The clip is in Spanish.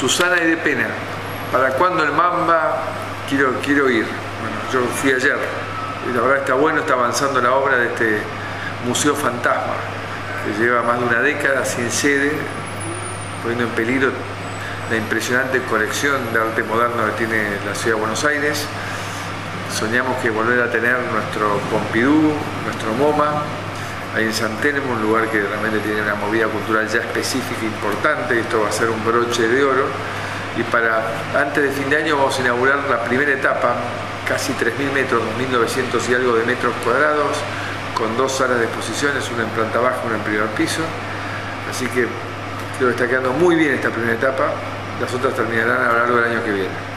Susana y de Pena, ¿para cuándo el Mamba? Quiero, quiero ir. Bueno, yo fui ayer y la verdad está bueno, está avanzando la obra de este Museo Fantasma, que lleva más de una década sin sede, poniendo en peligro la impresionante colección de arte moderno que tiene la ciudad de Buenos Aires. Soñamos que volver a tener nuestro Pompidou, nuestro MoMA, ahí en San Telmo, un lugar que realmente tiene una movida cultural ya específica importante, esto va a ser un broche de oro. Y para antes de fin de año vamos a inaugurar la primera etapa, casi 3.000 metros, 2.900 y algo de metros cuadrados, con dos salas de exposiciones, una en planta baja, una en primer piso. Así que creo que está quedando muy bien esta primera etapa, las otras terminarán a lo largo del año que viene.